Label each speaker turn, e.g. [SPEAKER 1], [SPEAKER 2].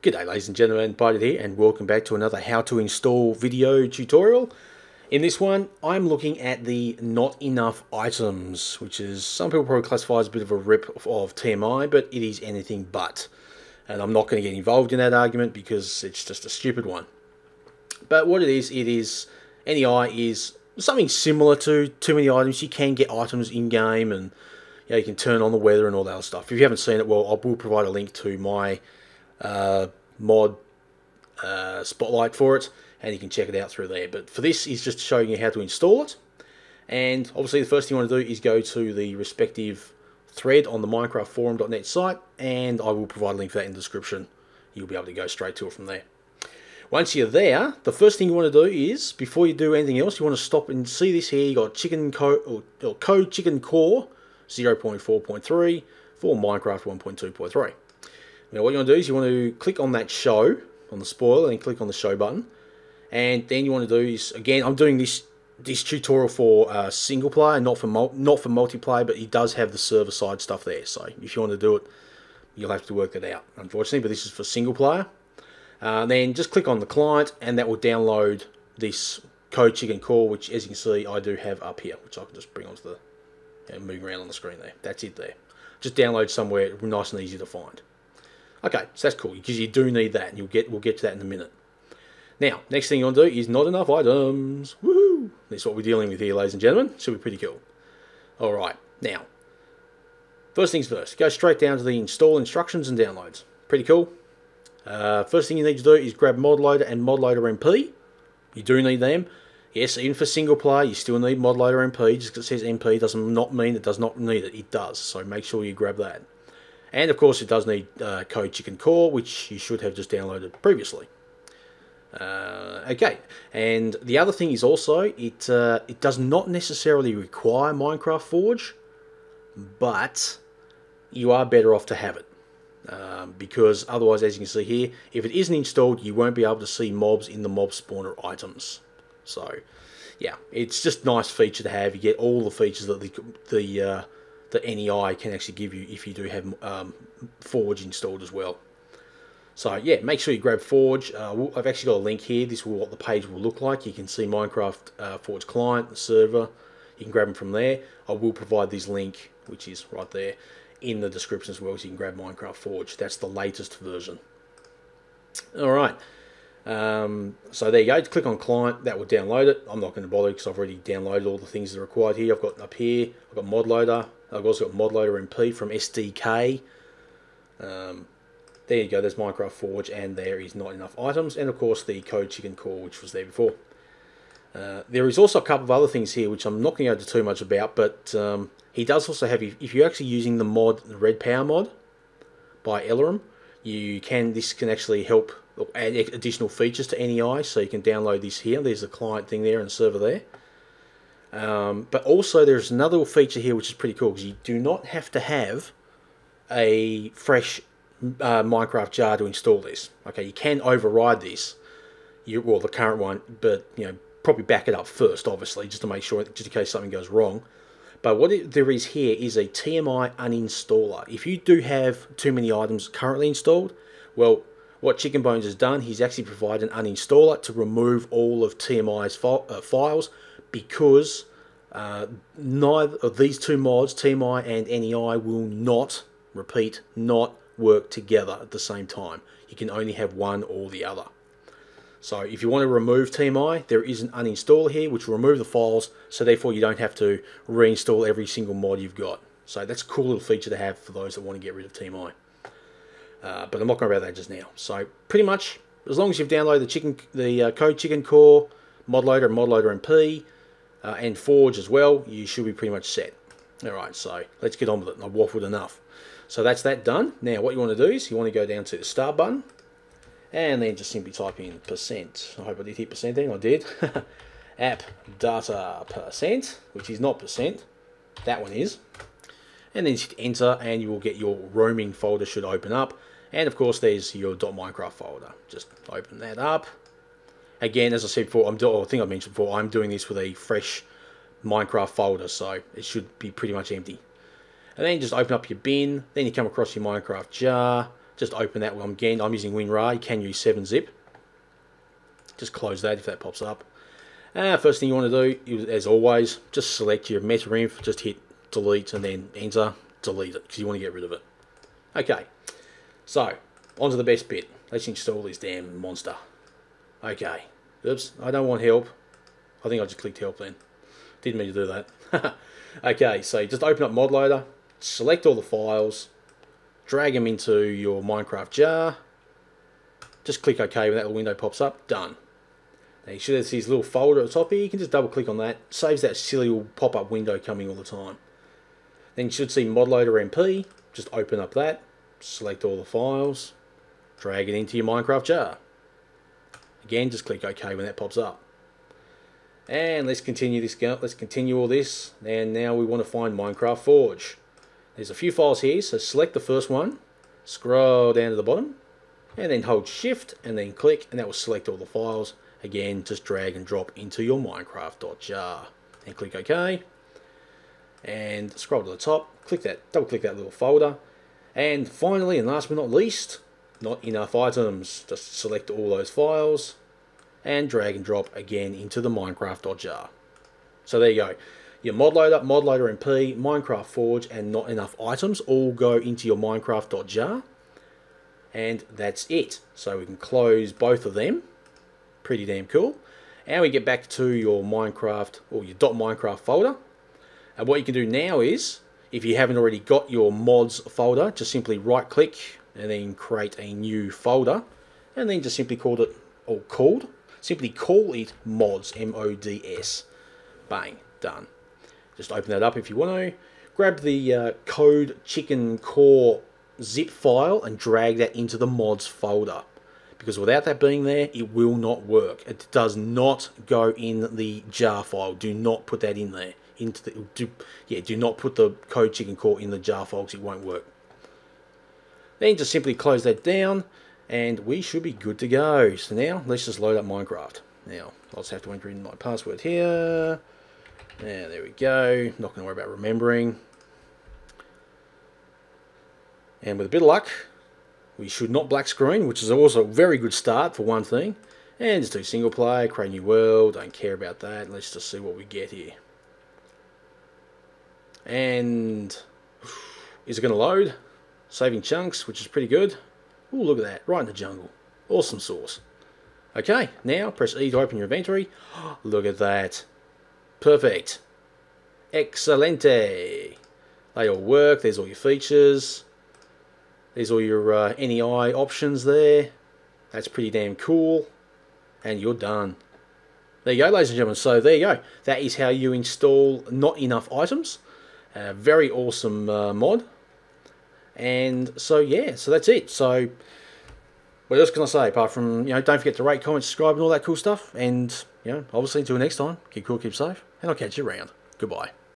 [SPEAKER 1] G'day ladies and gentlemen, Piedude here and welcome back to another how to install video tutorial. In this one, I'm looking at the not enough items, which is some people probably classify as a bit of a rip of, TMI, but it is anything but. And I'm not going to get involved in that argument because it's just a stupid one. But what it is, it is NEI is something similar to too many items. You can get items in game and you, know, you can turn on the weather and all that stuff. If you haven't seen it, well, I will provide a link to my uh, mod uh, spotlight for it and you can check it out through there. But for this is just showing you how to install it. And obviously the first thing you want to do is go to the respective thread on the minecraftforum.net site and I will provide a link for that in the description. You'll be able to go straight to it from there. Once you're there, the first thing you want to do is, before you do anything else, you want to stop and see this here. you got chicken code, or, or code chicken core 0.4.3 for Minecraft 1.2.3. Now what you want to do is you want to click on that show, on the spoiler, and click on the show button. And then you want to do is, again, I'm doing this this tutorial for uh, single player, not for not for multiplayer, but it does have the server side stuff there. So if you want to do it, you'll have to work that out, unfortunately. But this is for single player. Uh, then just click on the client, and that will download this code chicken core, which as you can see, I do have up here, which I can just bring onto the and move around on the screen there. That's it there. Just download somewhere nice and easy to find. Okay, so that's cool because you do need that, and you'll get we'll get to that in a minute. Now, next thing you want to do is not enough items. Woohoo! That's what we're dealing with here, ladies and gentlemen. Should be pretty cool. All right, now, first things first. Go straight down to the install instructions and downloads. Pretty cool. Uh, first thing you need to do is grab ModLoader and ModLoader MP. You do need them. Yes, even for single player, you still need ModLoader MP. Just because it says MP does not mean it does not need it. It does. So make sure you grab that. And of course it does need uh, Code Chicken Core, which you should have just downloaded previously. Uh, okay, and the other thing is also it uh, it does not necessarily require Minecraft Forge, but you are better off to have it. Um, because otherwise, as you can see here, if it isn't installed, you won't be able to see mobs in the mob spawner items. So, yeah, it's just nice feature to have. You get all the features that the, the uh, that NEI can actually give you if you do have um, Forge installed as well. So yeah, make sure you grab Forge. Uh, I've actually got a link here. This is what the page will look like. You can see Minecraft uh, Forge client, the server. You can grab them from there. I will provide this link, which is right there, in the description as well, so you can grab Minecraft Forge. That's the latest version. All right. Um, so there you go. Click on client. That will download it. I'm not going to bother because I've already downloaded all the things that are required here. I've got up here. I've got ModLoader. I've also got ModLoader MP from SDK. Um, there you go, there's Minecraft Forge, and there is not enough items, and of course the Code Chicken Core, which was there before. Uh, there is also a couple of other things here, which I'm not going to go into too much about, but um, he does also have, if you're actually using the mod, the Red Power mod by Eloraam, you can, this can actually help add additional features to NEI, so you can download this here. There's the client thing there and server there. Um, but also there's another feature here which is pretty cool because you do not have to have a fresh uh, Minecraft jar to install this. Okay, you can override this, you, well the current one, but you know probably back it up first, obviously, just to make sure, just in case something goes wrong. But what it, there is here is a TMI uninstaller. If you do have too many items currently installed, well, what Chicken Bones has done, he's actually provided an uninstaller to remove all of TMI's fi uh, files because uh, neither of these two mods, TMI and NEI, will not, repeat, not work together at the same time. You can only have one or the other. So if you want to remove TMI, there is an uninstaller here which will remove the files, so therefore you don't have to reinstall every single mod you've got. So that's a cool little feature to have for those that want to get rid of TMI. Uh, but I'm not going to about that just now. So pretty much, as long as you've downloaded the chicken, the uh, code chicken core, modloader and modloader MP, uh, and Forge as well, you should be pretty much set. Alright, so let's get on with it. I've waffled enough. So that's that done. Now what you want to do is you want to go down to the start button and then just simply type in percent. I hope I did hit percent then, I did. App data percent, which is not percent, that one is. And then hit enter and you will get your roaming folder should open up. And of course there's your .minecraft folder. Just open that up. Again, as I said before, I'm do I think I mentioned before, I'm doing this with a fresh Minecraft folder, so it should be pretty much empty. And then just open up your bin, then you come across your Minecraft jar, just open that one again. I'm using WinRAR. You can use 7-zip. Just close that if that pops up. Uh, first thing you want to do, as always, just select your MetaInf, just hit delete and then enter, delete it, because you want to get rid of it. Okay, so, on to the best bit. Let's install this damn monster. Okay, oops, I don't want help. I think I just clicked help then. Didn't mean to do that. okay, so just open up ModLoader, select all the files, drag them into your Minecraft jar, just click OK when that little window pops up, done. Now you should see this little folder at the top here, you can just double click on that, saves that silly little pop-up window coming all the time. Then you should see ModLoader MP, just open up that, select all the files, drag it into your Minecraft jar. Again, just click OK when that pops up. And let's continue this. Let's continue all this. And now we want to find Minecraft Forge. There's a few files here, so select the first one, scroll down to the bottom, and then hold Shift and then click, and that will select all the files. Again, just drag and drop into your Minecraft.jar. And click OK. And scroll to the top, click that, double click that little folder. And finally, and last but not least, not enough items. Just select all those files and drag and drop again into the Minecraft.jar. So there you go. Your mod loader, ModLoader, ModLoader MP, Minecraft Forge, and not enough items all go into your Minecraft.jar. And that's it. So we can close both of them. Pretty damn cool. And we get back to your Minecraft or your .minecraft folder. And what you can do now is, if you haven't already got your mods folder, just simply right click and then create a new folder. And then just simply called it, or called, simply call it mods, M-O-D-S. Bang, done. Just open that up if you want to. Grab the uh, code chicken core zip file and drag that into the mods folder. Because without that being there, it will not work. It does not go in the jar file. Do not put that in there. Into the do, yeah, do not put the code chicken core in the jar file because it won't work. Then just simply close that down and we should be good to go. So now let's just load up Minecraft. Now I'll just have to enter in my password here. Yeah, there we go. Not going to worry about remembering. And with a bit of luck, we should not black screen, which is also a very good start for one thing. And just do single player, create new world, don't care about that. Let's just see what we get here. And is it going to load? Saving chunks, which is pretty good. Oh, look at that, right in the jungle. Awesome source. Okay, now press E to open your inventory. Look at that. Perfect. Excelente. They all work. There's all your features. There's all your uh, NEI options there. That's pretty damn cool. And you're done. There you go, ladies and gentlemen. So there you go. That is how you install Not Enough Items. A very awesome uh, mod. And so, yeah, so that's it. So, what else can I say apart from, you know, don't forget to rate, comment, subscribe, and all that cool stuff. And, you know, obviously, until next time, keep cool, keep safe, and I'll catch you around. Goodbye.